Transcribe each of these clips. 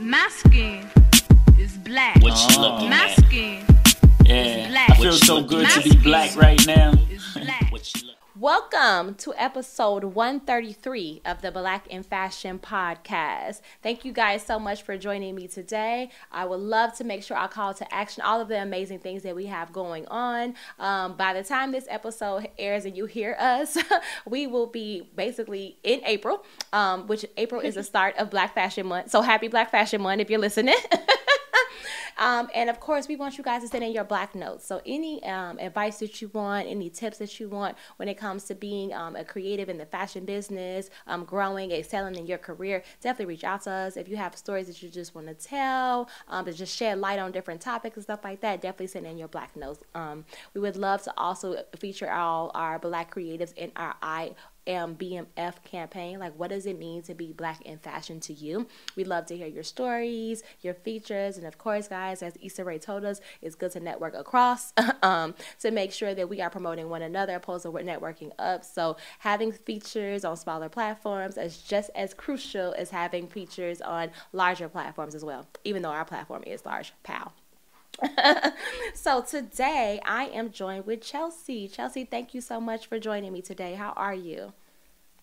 My skin is black. What you Oh. looking My at? skin Yeah, black. I feel so good to be black right now. black. What you look- Welcome to episode 133 of the Black in Fashion podcast. Thank you guys so much for joining me today. I would love to make sure I call to action all of the amazing things that we have going on. Um, by the time this episode airs and you hear us, we will be basically in April, um, which April is the start of Black Fashion Month. So happy Black Fashion Month if you're listening. Um, and of course, we want you guys to send in your black notes. So, any um, advice that you want, any tips that you want when it comes to being um, a creative in the fashion business, um, growing, excelling in your career, definitely reach out to us. If you have stories that you just want to tell, um, to just shed light on different topics and stuff like that, definitely send in your black notes. Um, we would love to also feature all our black creatives in our I um, BNF campaign. Like, what does it mean to be black in fashion to you? We'd love to hear your stories, your features, and of course, guys, as Issa Rae told us, it's good to network across um, to make sure that we are promoting one another opposed to we're networking up. So, having features on smaller platforms is just as crucial as having features on larger platforms as well, even though our platform is large. Pow. so today I am joined with Chelsea. Chelsea, thank you so much for joining me today. How are you?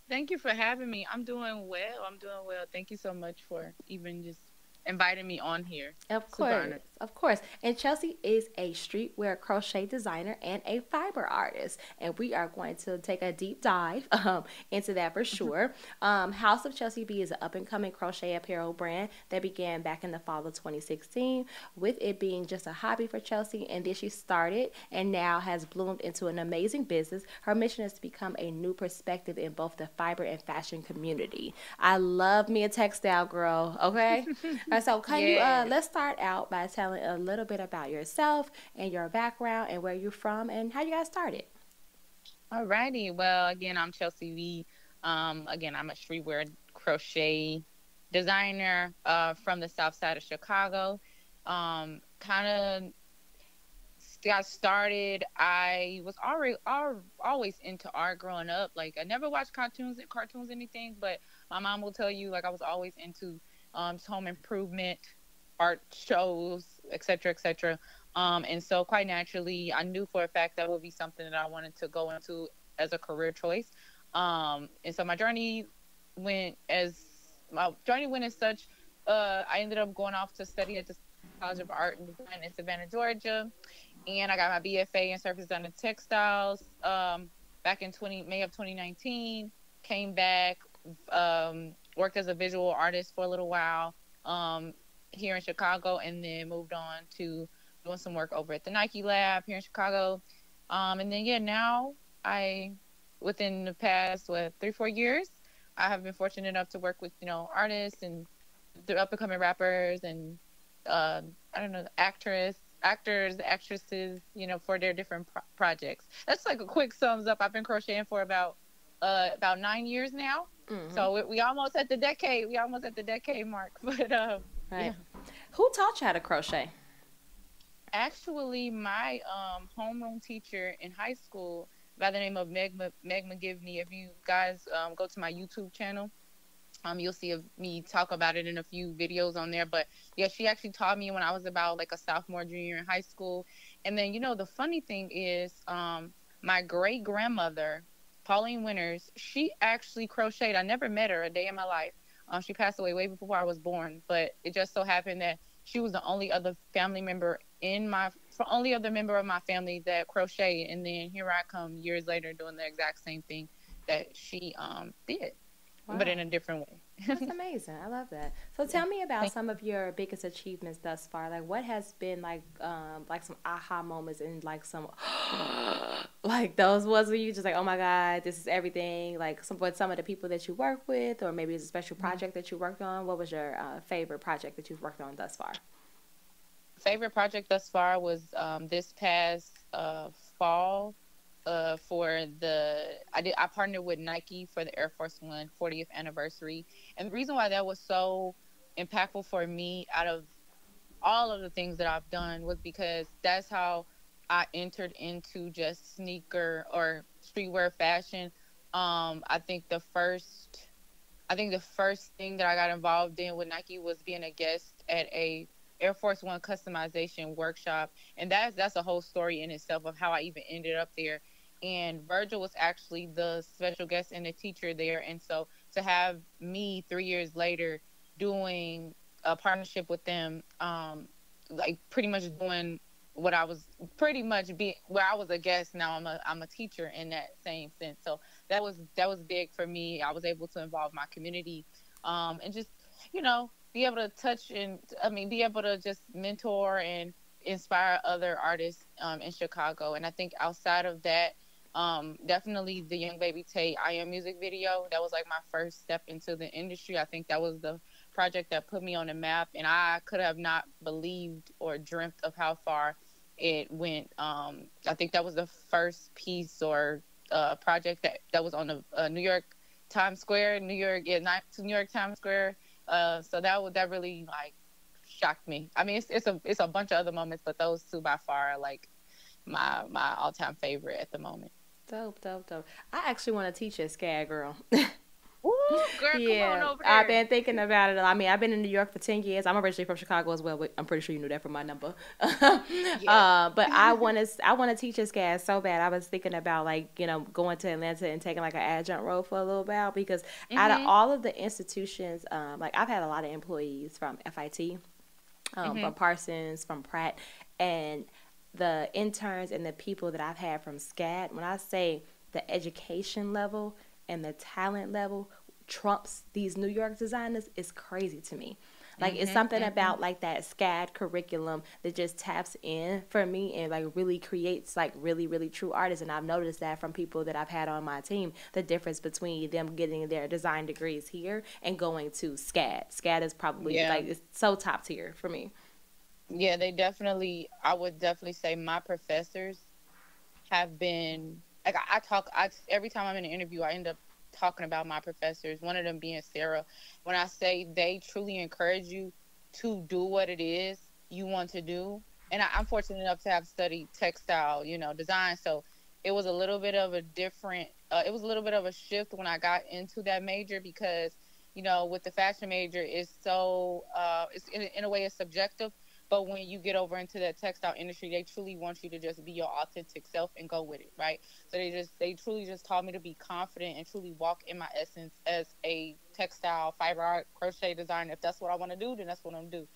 Thank you for having me. I'm doing well. I'm doing well. Thank you so much for even just inviting me on here. Of course, of course. And Chelsea is a streetwear crochet designer and a fiber artist, and we are going to take a deep dive um, into that for sure. um, House of Chelsea B is an up and coming crochet apparel brand that began back in the fall of 2016, with it being just a hobby for Chelsea, and then she started and now has bloomed into an amazing business. Her mission is to become a new perspective in both the fiber and fashion community. I love me a textile girl. Okay. So can you uh, let's start out by telling a little bit about yourself and your background and where you're from and how you got started. All righty. Well, again, I'm Chelsea B. Um, again, I'm a streetwear crochet designer uh, from the south side of Chicago. Um, kind of got started. I was already al- always into art growing up. Like I never watched cartoons, cartoons, anything, but my mom will tell you like I was always into um, home improvement, art shows, etc., etc. Um, and so quite naturally, I knew for a fact that would be something that I wanted to go into as a career choice. Um, and so my journey went as my journey went as such. Uh, I ended up going off to study at the College of Art and Design in Savannah, Georgia, and I got my BFA in surface design and textiles um, back in 20 May of 2019. Came back, um, worked as a visual artist for a little while um, here in Chicago, and then moved on to doing some work over at the Nike Lab here in Chicago. Um, and then yeah, now I, within the past what three four years, I have been fortunate enough to work with you know artists and the up and coming rappers and uh, I don't know actress actors actresses you know for their different pro- projects. That's like a quick sums up. I've been crocheting for about uh, about nine years now. Mhm. So we, we almost at the decade. We almost at the decade mark. But uh, right. Who taught you how to crochet? actually, my um, homeroom teacher in high school by the name of Meg Meg McGivney. If you guys um, go to my YouTube channel, um, you'll see me talk about it in a few videos on there. But yeah, she actually taught me when I was about like a sophomore, junior in high school. And then you know the funny thing is, um, my great grandmother, Pauline Winters, she actually crocheted. I never met her a day in my life. Um, she passed away way before I was born, but it just so happened that she was the only other family member in my only other member of my family that crocheted. And then here I come years later doing the exact same thing that she um did, but in a different way. That's amazing. I love that. So tell me about some of your biggest achievements thus far. Like what has been like um like some aha moments and like some like those was where you just like, oh my God, this is everything. Like some what some of the people that you work with or maybe it's a special project that you worked on. What was your uh, favorite project that you've worked on thus far? favorite project thus far was um, this past uh, fall uh, for the I did I partnered with Nike for the Air Force One 40th anniversary, and the reason why that was so impactful for me out of all of the things that I've done was because that's how I entered into just sneaker or streetwear fashion. Um, I think the first I think the first thing that I got involved in with Nike was being a guest at a Air Force One customization workshop, and that's that's a whole story in itself of how I even ended up there. And Virgil was actually the special guest and the teacher there, and so to have me three years later doing a partnership with them, um, like pretty much doing what I was pretty much be where I was a guest. Now I'm a I'm a teacher in that same sense. So that was that was big for me. I was able to involve my community, um, and just you know be able to touch and I mean be able to just mentor and inspire other artists um, in Chicago. And I think outside of that, um, definitely the Young Baby Tate I Am music video. That was like my first step into the industry. I think that was the project that put me on the map, and I could have not believed or dreamt of how far it went. Um, I think that was the first piece or uh, project that, that was on the uh, New York Times Square, New York, yeah, New York Times Square. Uh, so that that really like shocked me. I mean, it's it's a it's a bunch of other moments, but those two by far are like my my all time favorite at the moment. Dope, dope, dope. I actually want to teach at SCAD, girl. Ooh, girl, yeah, I've been thinking about it. I mean, I've been in New York for ten years. I'm originally from Chicago as well, but I'm pretty sure you knew that from my number. yeah. uh, but I want to, I want to teach this gas so bad. I was thinking about like you know going to Atlanta and taking like an adjunct role for a little while because mm-hmm. out of mm-hmm. all of the institutions, um, like I've had a lot of employees from FIT, um, mm-hmm. from Parsons, from Pratt, and the interns and the people that I've had from SCAD. When I say the education level and the talent level trumps these New York designers is crazy to me. Like mm-hmm, it's something mm-hmm. about like that SCAD curriculum that just taps in for me and like really creates like really really true artists. And I've noticed that from people that I've had on my team, the difference between them getting their design degrees here and going to SCAD. SCAD is probably yeah. like it's so top tier for me. Yeah, they definitely. I would definitely say my professors have been like I, talk. I every time I'm in an interview, I end up talking about my professors, one of them being Sarah. When I say they truly encourage you to do what it is you want to do, and I, am fortunate enough to have studied textile, you know, design. So it was a little bit of a different, uh, it was a little bit of a shift when I got into that major because, you know, with the fashion major, it's so, uh, it's in, in a way, it's subjective but when you get over into that textile industry, they truly want you to just be your authentic self and go with it, right? So they just they truly just taught me to be confident and truly walk in my essence as a textile fiber art crochet designer. If that's what I want to do, then that's what I'm gonna do.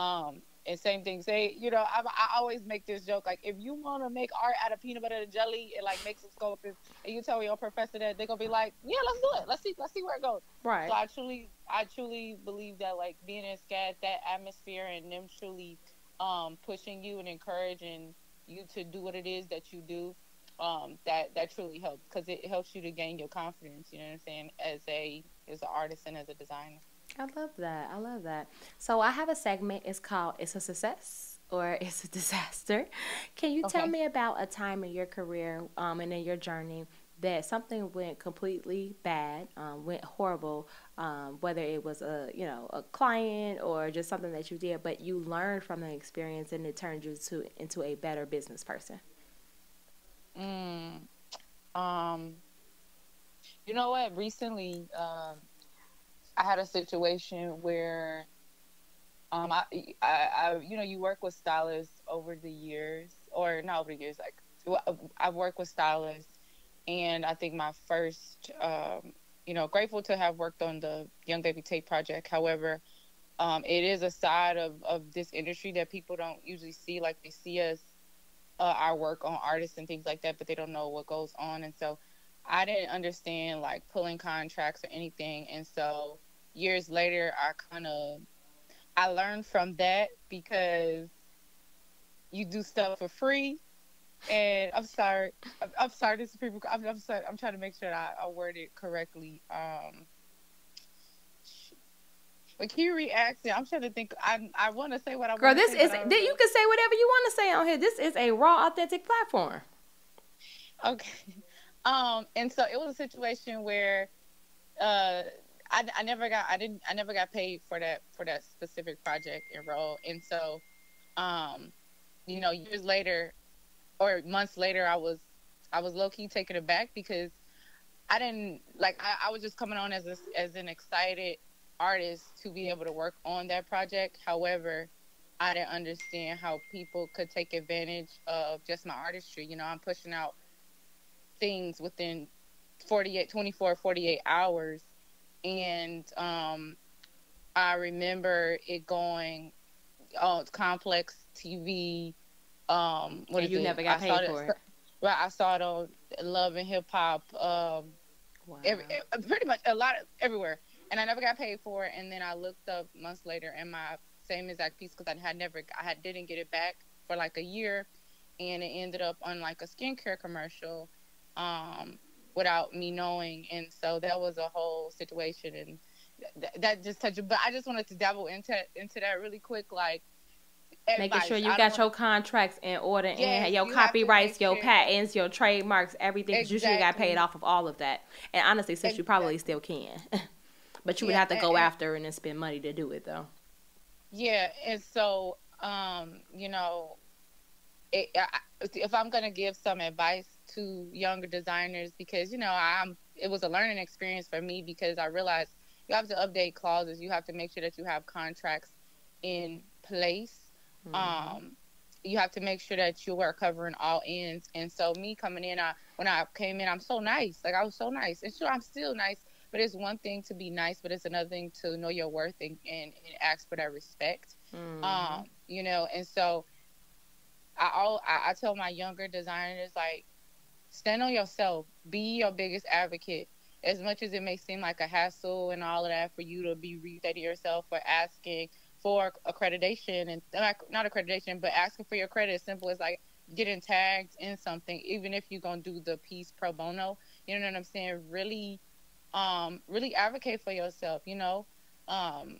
Um, and same thing, say, you know, I, I always make this joke like, if you want to make art out of peanut butter and jelly and like make some sculptures, and you tell your professor that, they're gonna be like, yeah, let's do it. Let's see, let's see where it goes. Right. So I truly, I truly believe that like being in SCAD, that atmosphere, and them truly um, pushing you and encouraging you to do what it is that you do, um, that that truly helps because it helps you to gain your confidence. You know what I'm saying? As a as an artist and as a designer. I love that. I love that. So I have a segment. It's called "It's a Success" or "It's a Disaster." Can you okay. tell me about a time in your career um, and in your journey that something went completely bad, um, went horrible, um, whether it was a you know a client or just something that you did, but you learned from the experience and it turned you to into a better business person. Mm, um, you know what? Recently, um, I had a situation where um, I, I, I, you know, you work with stylists over the years, or not over the years, like I've worked with stylists, and I think my first, um, you know, grateful to have worked on the Young Baby Tate project. However, um, it is a side of, of this industry that people don't usually see. Like they see us, uh, our work on artists and things like that, but they don't know what goes on. And so I didn't understand like pulling contracts or anything. And so years later, I kind of I learned from that because you do stuff for free. And I'm sorry, I'm, I'm sorry. This is people. I'm, I'm sorry. I'm trying to make sure that I, I word it correctly. Um, like he reacts. I'm trying to think. I I want to say what I. Girl, this say, is. You can say whatever you want to say on here. This is a raw, authentic platform. Okay. Um, and so it was a situation where, uh, I, I never got I didn't I never got paid for that for that specific project and role and so um you know years later or months later I was I was low key taken aback because I didn't like. I, I was just coming on as a, as an excited artist to be able to work on that project. However, I didn't understand how people could take advantage of just my artistry. You know, I'm pushing out things within 48, 24, 48 hours. And um, I remember it going on Complex TV. Um, what And you it? never got I paid for it. Right, I saw it on Love and Hip Hop. Um, Wow. every, eh, pretty much a lot of everywhere and i never got paid for it and then i looked up months later and my same exact piece because i had never i had didn't get it back for like a year and it ended up on like a skincare commercial um without me knowing and so that was a whole situation and th- that just touched but i just wanted to dabble into into that really quick like Making advice. sure you I got your contracts in order Yes, and your you copyrights, your sure- patents, your trademarks, everything. 'cause you should have got paid off of all of that. And honestly, since you probably still can, but you would Yeah, have to go and- after and then spend money to do it though. Yeah, and so um, you know, it, I, if I'm gonna give some advice to younger designers, because you know, I'm it was a learning experience for me because I realized you have to update clauses, you have to make sure that you have contracts in place. Um, you have to make sure that you are covering all ends. And so me coming in, I when I came in, I'm so nice. Like I was so nice, and sure, I'm still nice. But it's one thing to be nice, but it's another thing to know your worth and, and, and ask for that respect. Mhm. Um, you know, and so I all I, I tell my younger designers like stand on yourself, be your biggest advocate. As much as it may seem like a hassle and all of that for you to be resetting yourself for asking for accreditation and not accreditation, but asking for your credit as simple as like getting tagged in something, even if you're gonna do the piece pro bono. You know what I'm saying? Really, um, really advocate for yourself. You know, um,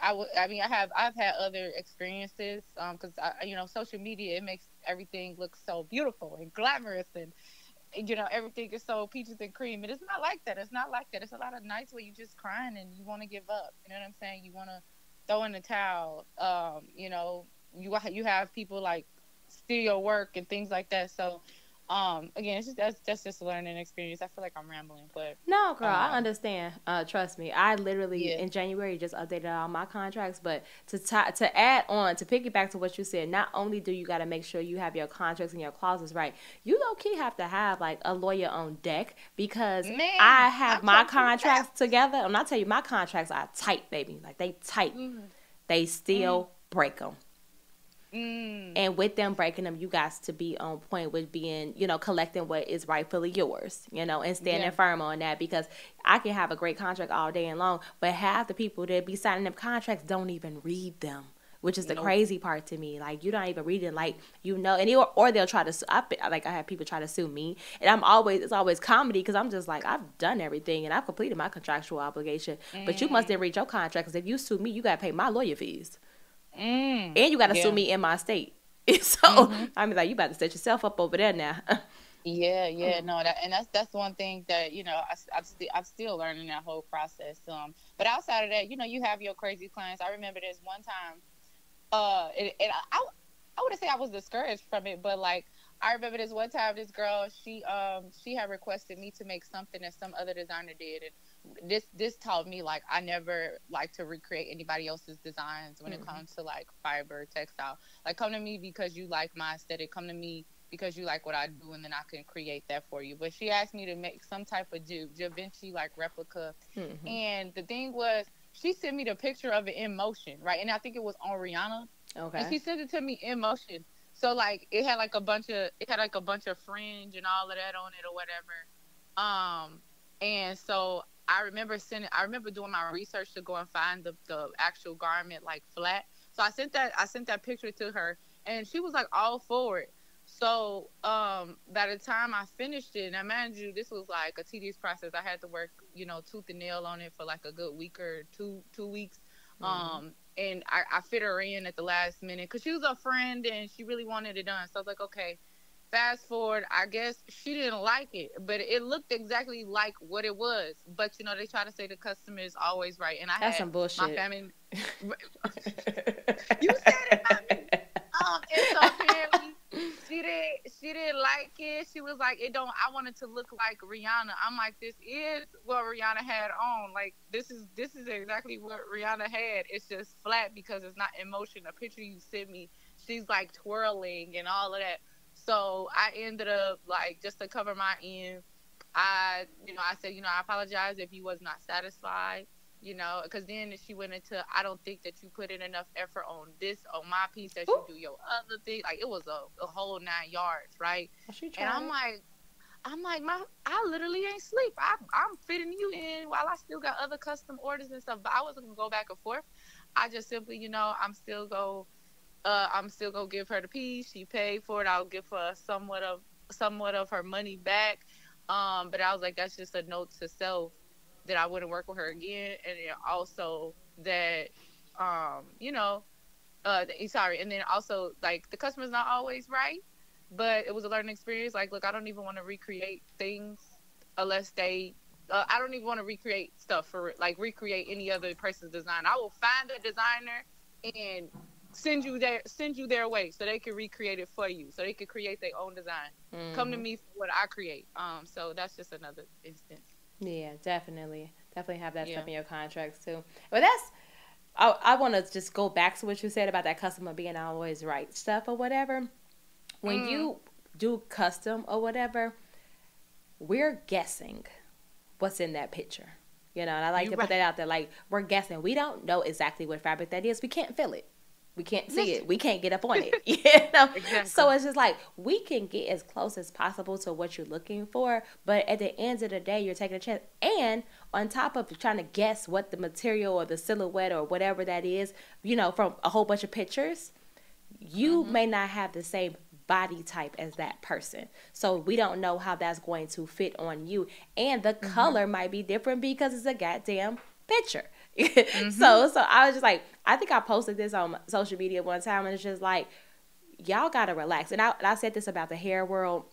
I would. I mean, I have. I've had other experiences because I, you know, social media it makes everything look so beautiful and glamorous and you know everything is so peaches and cream. And it's not like that. It's not like that. It's a lot of nights where you're just crying and you want to give up. You know what I'm saying? You want to throw in the towel. Um, you know, you you have people like steal your work and things like that. So. Um, again, it's just that's, that's just a learning experience. I feel like I'm rambling, but No, girl, I Um, understand. Uh, trust me. I literally Yeah. in January just updated all my contracts, but to ti to add on to piggyback to what you said, not only do you got to make sure you have your contracts and your clauses right, you low key have to have like a lawyer on deck because Man, I have I'm my contracts together, and I tell you, my contracts are tight, baby. Like they tight. They still break them. Mm, And with them breaking them, you guys to be on point with being, you know, collecting what is rightfully yours, you know, and standing Yeah. firm on that because I can have a great contract all day and long, but half the people that be signing them contracts don't even read them. Which is the Nope. crazy part to me. Like you don't even read it, like you know, and they, or they'll try to. Sue, I, like I have people try to sue me, and I'm always it's always comedy because I'm just like I've done everything and I've completed my contractual obligation, but you must didn't read your contract because if you sue me, you got to pay my lawyer fees mm. and you got to Yeah. sue me in my state. so I mean, like you about to set yourself up over there now. Yeah, yeah, no, that and that's that's one thing that you know I, I'm still I'm still learning that whole process. Um, but outside of that, you know, you have your crazy clients. I remember this one time, uh, and, and I I wouldn't say I was discouraged from it, but like I remember this one time, this girl she um she had requested me to make something that some other designer did, and this this taught me like I never like to recreate anybody else's designs when it comes to like fiber textile. Like come to me because you like my aesthetic. Come to me because you like what I do, and then I can create that for you. But she asked me to make some type of Da Da Vinci like replica, Mhm. and the thing was, she sent me the picture of it in motion, right? And I think it was on Rihanna, Okay. and she sent it to me in motion. So like it had like a bunch of it had like a bunch of fringe and all of that on it or whatever. Um, and so I remember sending. I remember doing my research to go and find the the actual garment like flat. So I sent that I sent that picture to her, and she was like all for it. So um, by the time I finished it, now mind you, this was like a tedious process. I had to work, you know, tooth and nail on it for like a good week or two two weeks. Um, and I, I fit her in at the last minute because she was a friend and she really wanted it done. So I was like, okay. Fast forward, I guess she didn't like it, but it looked exactly like what it was. But you know, they try to say the customer is always right, and I That's had some bullshit. my family. You said it, mommy. Um, and so apparently she didn't she didn't like it. She was was like, it don't. I wanted to look like Rihanna. I'm like, this is what Rihanna had on. Like this is this is exactly what Rihanna had. It's just flat because it's not in motion. A picture you sent me, she's like twirling and all of that. So I ended up like just to cover my end. I, you know, I said, you know, I apologize if you was not satisfied you know, because then she went into, I don't think that you put in enough effort on this, on my piece that Ooh. you do your other thing. Like it was a, a whole nine yards, right? And I'm like, I'm like, my, I literally ain't sleep. I, I'm fitting you in while I still got other custom orders and stuff. But I wasn't gonna go back and forth. I just simply, you know, I'm still go, uh, I'm still gonna give her the piece. She paid for it. I'll give her somewhat of, somewhat of her money back. Um, but I was like, that's just a note to self that I wouldn't work with her again, and also that, um, you know, uh, sorry, and then also like the customer's not always right, but it was a learning experience. Like, look, I don't even want to recreate things unless they. Uh, I don't even want to recreate stuff for like recreate any other person's design. I will find a designer and send you their send you their way so they can recreate it for you so they can create their own design mm-hmm. come to mm-hmm. me for what i create um so that's just another instance yeah, definitely. Definitely have that yeah. stuff in your contracts too. But that's I, I want to just go back to what you said about that customer being always right stuff or whatever. When mm. you do custom or whatever, we're guessing what's in that picture. You know, and I like You're to put that out there. Like we're guessing. We don't know exactly what fabric that is. We can't feel it. We can't see it. We can't get up on it. You know? Exactly. So it's just like we can get as close as possible to what you're looking for, but at the end of the day, you're taking a chance. And on top of trying to guess what the material or the silhouette or whatever that is, you know, from a whole bunch of pictures, you mm-hmm. may not have the same body type as that person. So we don't know how that's going to fit on you. And the mm-hmm. color might be different because it's a goddamn picture. mm-hmm. So so I was just like, I think I posted this on social media one time, and it's just like, y'all gotta relax. And I, and I said this about the hair world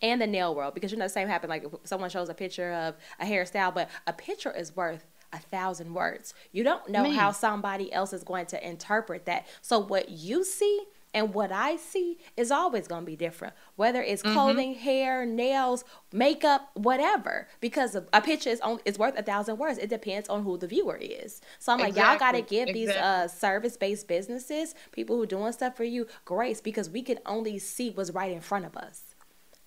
and the nail world because you know the same happened. Like if someone shows a picture of a hairstyle, but a picture is worth a thousand words. You don't know Man. how somebody else is going to interpret that. So what you see and what I see is always going to be different, whether it's mm-hmm. clothing, mm-hmm. hair, nails, makeup, whatever. Because a, picture is on, is worth a thousand words. It depends on who the viewer is. So I'm like, y'all got to give exactly. these uh, service based businesses, people who doing stuff for you, grace because we can only see what's right in front of us.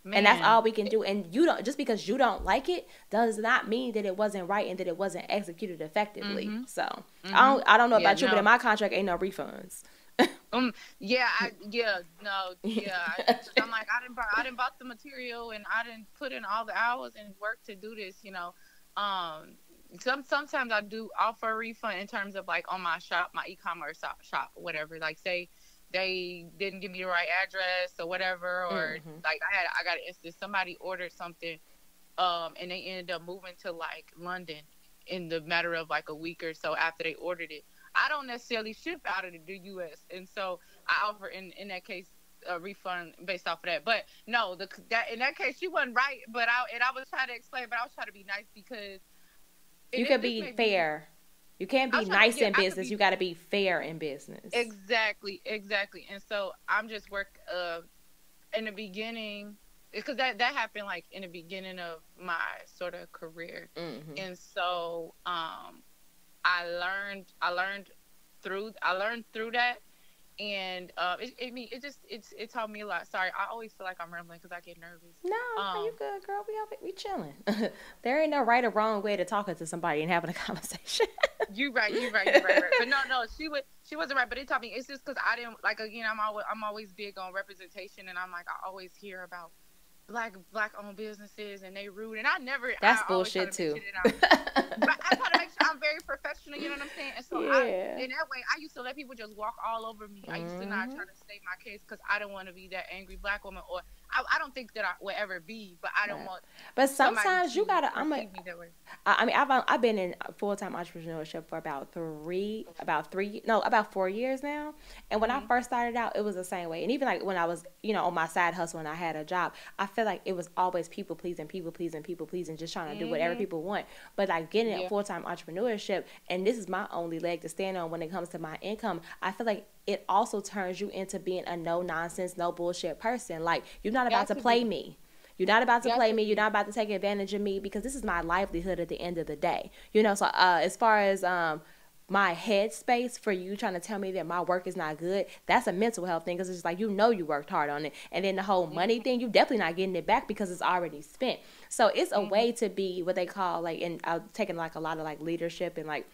Man. And that's all we can do. And you don't just because you don't like it does not mean that it wasn't right and that it wasn't executed effectively. Mm-hmm. So mm-hmm. I don't I don't know yeah, about you, no. but in my contract ain't no refunds um. Yeah. I. Yeah. No. Yeah. I, am like I didn't. Buy, I didn't bought the material and I didn't put in all the hours and work to do this. You know. Um. Some sometimes I do offer a refund in terms of like on my shop, my e-commerce shop, shop whatever. Like say they didn't give me the right address or whatever, or mm-hmm. like I had I got an instance somebody ordered something, um, and they ended up moving to like London in the matter of like a week or so after they ordered it. I don't necessarily ship out of the U.S. and so I offer in in that case a refund based off of that. But no, the that in that case she wasn't right. But I and I was trying to explain, but I was trying to be nice because you could be fair. You can't be nice in business. Be, you got to be fair in business. Exactly, exactly. And so I'm just work uh in the beginning because that that happened like in the beginning of my sort of career, mm-hmm. and so um I learned I learned through I learned through that and uh, it, it me it just it's it taught me a lot. Sorry, I always feel like I'm rambling because I get nervous. No, um, you good, girl. We all, we chilling. there ain't no right or wrong way to talking to somebody and having a conversation. you right, you right, you right, right. But no, no, she would she wasn't right. But it taught me. It's just because I didn't like again. I'm always I'm always big on representation, and I'm like I always hear about black black owned businesses and they rude and I never That's I bullshit to too. but I try to I'm very professional, you know what I'm saying? And so yeah. I in that way I used to let people just walk all over me. Mm-hmm. I used to not try to state my case because I don't want to be that angry black woman or I, I don't think that I will ever be, but I don't right. want. But sometimes you gotta. I'm a. I mean, I've I've been in full time entrepreneurship for about three, about three, no, about four years now. And when mm-hmm. I first started out, it was the same way. And even like when I was, you know, on my side hustle and I had a job, I feel like it was always people pleasing, people pleasing, people pleasing, just trying to mm-hmm. do whatever mm-hmm. people want. But like getting yeah. full time entrepreneurship, and this is my only leg to stand on when it comes to my income. I feel like it also turns you into being a no nonsense, no bullshit person. Like you're not about to play me. You're not about to play me. You're not about to take advantage of me because this is my livelihood at the end of the day. You know, so uh, as far as um, my headspace for you trying to tell me that my work is not good, that's a mental health thing because it's like you know you worked hard on it. And then the whole money thing, you're definitely not getting it back because it's already spent. So it's a mm-hmm. way to be what they call like, and I've uh, taken like a lot of like leadership and like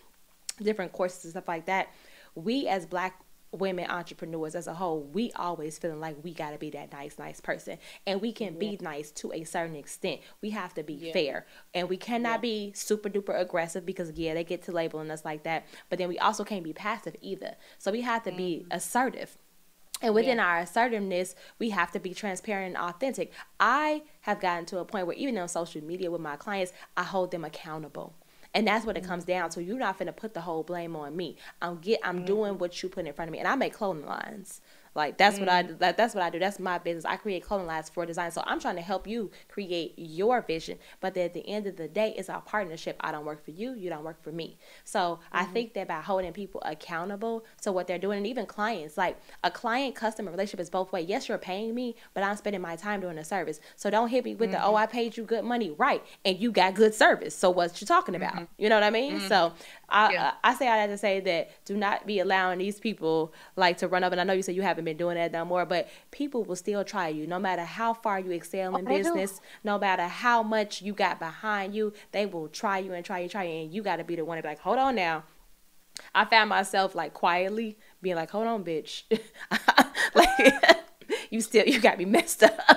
different courses and stuff like that. We as black women entrepreneurs as a whole, we always feeling like we got to be that nice, nice person. And we can be nice to a certain extent. We have to be Yeah. fair. And we cannot Yeah. be super duper aggressive because, yeah, they get to labeling us like that. But then we also can't be passive either. So we have to be mm-hmm. assertive. And within Yeah. our assertiveness, we have to be transparent and authentic. I have gotten to a point where even on social media with my clients, I hold them accountable. And that's what it mm-hmm. comes down to. You're not gonna put the whole blame on me. I'm get I'm mm-hmm. doing what you put in front of me. And I make clothing lines. Like that's what I mm. like, that's what I do. That's my business. I create clothing lines for design. So I'm trying to help you create your vision. But at the end of the day, it's our partnership. I don't work for you, you don't work for me. So I mm-hmm. think that by holding people accountable to what they're doing and even clients, like a client customer relationship is both ways. Yes, you're paying me, but I'm spending my time doing a service. So don't hit me with the oh mm-hmm. I paid you good money, right? And you got good service. So what you talking about? Mm-hmm. You know what I mean? So I Yeah. Uh, I say all that to say that do not be allowing these people like to run up. And I know you said you haven't been doing that no more, but people will still try you no matter how far you excel oh, in Oh, they do. business, no matter how much you got behind you, they will try you and try you, try you, and you got to be the one to be like, hold on now. I found myself like quietly being like, hold on, bitch, like you still you got me messed up.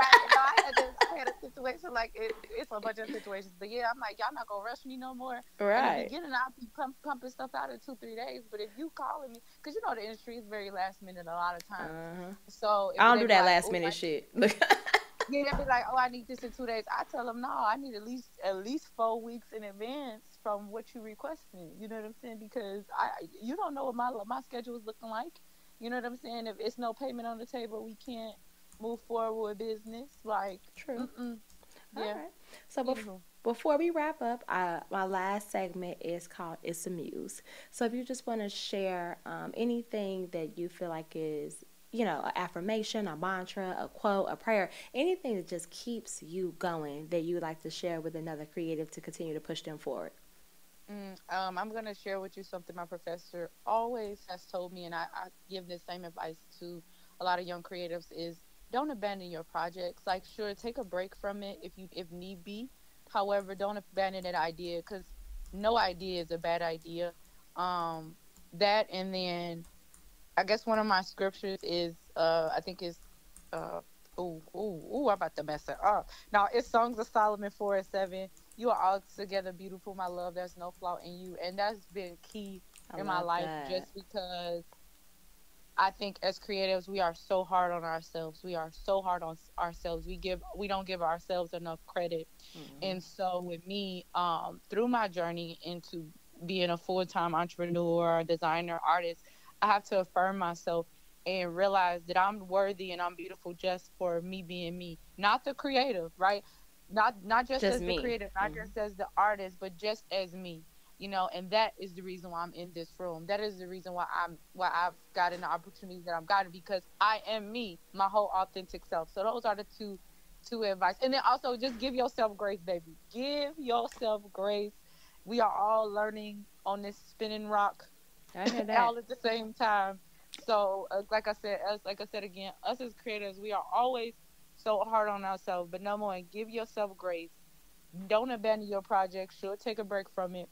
Right, no, I had, this, I had a situation like it, it's a bunch of situations, but yeah, I'm like, y'all not gonna rush me no more. Right. In the beginning, I'll be pump, pumping stuff out in two, three days. But if you calling me, because you know the industry is very last minute a lot of times. Uh-huh. So I don't do that like, last "Oh, minute shit. Yeah, they be like, oh, I need this in two days. I tell them, no, I need at least at least four weeks in advance from what you requesting. You know what I'm saying? Because I, you don't know what my my schedule is looking like. You know what I'm saying? If it's no payment on the table, we can't move forward with business. Like, True. mm-mm. All yeah. right. So bef- before we wrap up, uh, my last segment is called "It's a Muse." So if you just want to share um, anything that you feel like is, you know, an affirmation, a mantra, a quote, a prayer, anything that just keeps you going that you would like to share with another creative to continue to push them forward. Mm, um, I'm gonna share with you something my professor always has told me, and I, I give this same advice to a lot of young creatives: is don't abandon your projects. Like, sure, take a break from it if you if need be. However, don't abandon that idea because no idea is a bad idea. Um, that and then I guess one of my scriptures is uh, I think is uh, ooh ooh ooh I'm about to mess it up. Now it's Songs of Solomon four and seven you are altogether beautiful, my love. There's no flaw in you, and that's been key I in my life that. just because I think as creatives we are so hard on ourselves. We are so hard on ourselves. We give we don't give ourselves enough credit. Mhm. And so with me, um, through my journey into being a full time entrepreneur, designer, artist, I have to affirm myself and realize that I'm worthy and I'm beautiful just for me being me, not the creative, right? Not not just, Just as me. the creative, not Mhm. just as the artist, but just as me. You know, and that is the reason why I'm in this room. That is the reason why I'm why I've gotten the opportunities that I've gotten because I am me, my whole authentic self. So those are the two two advice. And then also just give yourself grace, baby. Give yourself grace. We are all learning on this spinning rock all at the same time. So, uh, like I said, us, like I said again, us as creators, we are always so hard on ourselves. But number one, give yourself grace. Don't abandon your project. Sure, take a break from it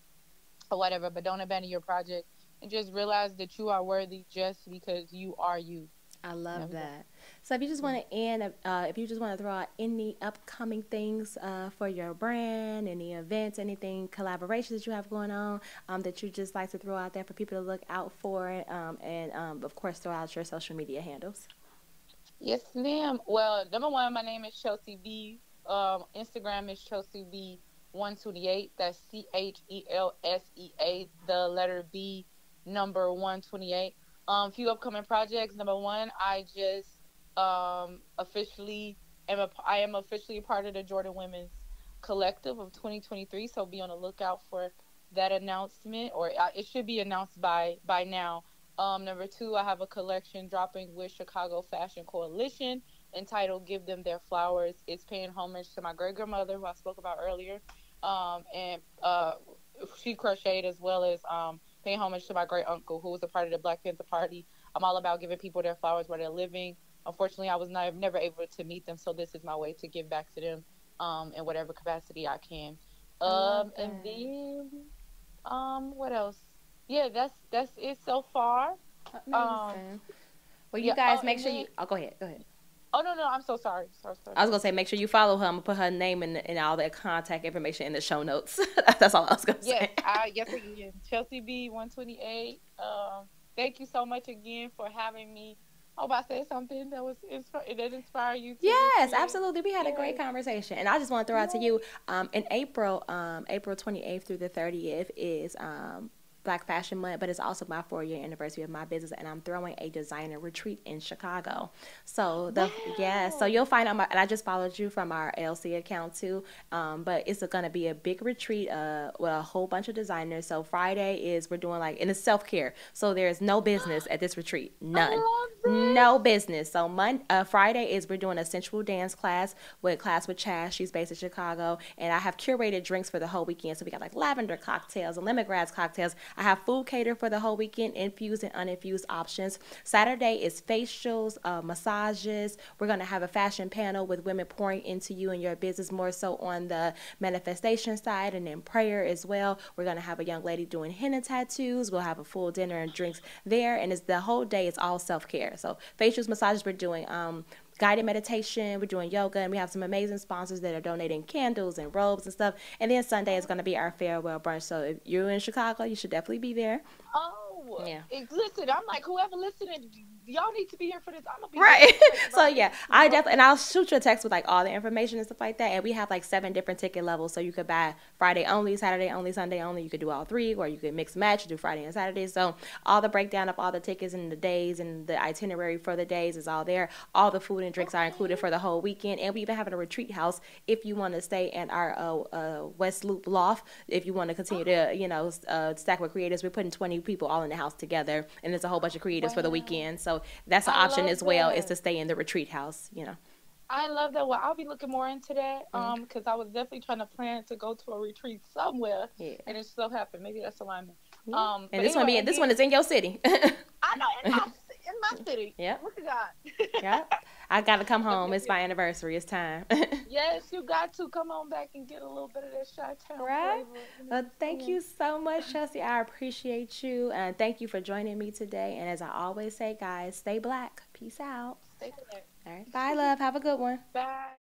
or whatever, but don't abandon your project. And just realize that you are worthy just because you are you. I love Never. that. So if you just want to end, uh, if you just want to throw out any upcoming things uh, for your brand, any events, anything collaborations that you have going on um, that you just like to throw out there for people to look out for, um, and um, of course throw out your social media handles. Yes, ma'am. Well, number one, my name is Chelsea B. Um, Instagram is Chelsea B. 128. That's C H E L S E A, the letter B, number 128. Um, few upcoming projects. Number one, I just um officially am a I am officially a part of the Jordan Women's Collective of 2023. So be on the lookout for that announcement, or uh, it should be announced by by now. Um, number two, I have a collection dropping with Chicago Fashion Coalition entitled "Give Them Their Flowers." It's paying homage to my great grandmother, who I spoke about earlier, um, and uh, she crocheted as well as um, paying homage to my great uncle, who was a part of the Black Panther Party. I'm all about giving people their flowers where they're living. Unfortunately, I was not, never able to meet them, so this is my way to give back to them um, in whatever capacity I can. Um, and then, um, what else? Yeah, that's that's it so far. Amazing. Um, well, you yeah, guys oh, make sure then- you. Oh, go ahead. Go ahead. Oh no, no, I'm so sorry. Sorry, sorry. I was gonna say make sure you follow her. I'm gonna put her name and, and all the contact information in the show notes. That's all I was gonna Yes, say. I yes again. Chelsea B one twenty eight. Um, thank you so much again for having me. I hope I said something that was insp- that inspire you. To Yes, absolutely. We had a great conversation, and I just want to throw out to you. Um, in April, um, April 28th through the 30th is um, Black Fashion Month, but it's also my four-year anniversary of my business, and I'm throwing a designer retreat in Chicago. So the yeah, so you'll find out my and I just followed you from our LC account too. Um, but it's going to be a big retreat uh, with a whole bunch of designers. So Friday is we're doing like and it's self care. So there's no business at this retreat, none. No business. So Mon- uh, Friday is we're doing a sensual dance class with class with Chaz. She's based in Chicago, and I have curated drinks for the whole weekend. So we got like lavender cocktails and lemongrass cocktails. I have food catered for the whole weekend, infused and uninfused options. Saturday is facials, uh, massages. We're gonna have a fashion panel with women pouring into you and your business more so on the manifestation side, and then prayer as well. We're gonna have a young lady doing henna tattoos. We'll have a full dinner and drinks there, and it's the whole day. It's all self care. So facials, massages. We're doing um, guided meditation. We're doing yoga, and we have some amazing sponsors that are donating candles and robes and stuff. And then Sunday is going to be our farewell brunch. So if you're in Chicago, you should definitely be there. Oh, Yeah. It- listen, I'm like whoever listening, y'all need to be here for this. I'm gonna be Right. so yeah, I definitely and I'll shoot you a text with like all the information and stuff like that. And we have like seven different ticket levels, so you could buy Friday only, Saturday only, Sunday only. You could do all three, or you could mix and match, do Friday and Saturday. So all the breakdown of all the tickets and the days and the itinerary for the days is all there. All the food and drinks are included for the whole weekend, and we even have a retreat house if you want to stay in our uh, uh, West Loop loft. If you want to continue to you know uh, stack with creators, we're putting twenty people all in the house together, and it's a whole bunch of creators for the weekend. So that's an I option as well. Is to stay in the retreat house. You know. I love that. Well, I'll be looking more into that Mm-hmm. um because I was definitely trying to plan to go to a retreat somewhere, Yeah. and it so happened. Maybe that's alignment. Yeah. Um, And this one be this one is in your city. I know in my in my city. Yeah. Look at God. yeah. I gotta come home. It's my anniversary. It's time. Yes, you got to come on back and get a little bit of that shot town Right? flavor. well, thank you so much, Chelsea. I appreciate you. And thank you for joining me today. And as I always say, guys, stay black. Peace out. Stay there. All right. Bye, love. Have a good one. Bye.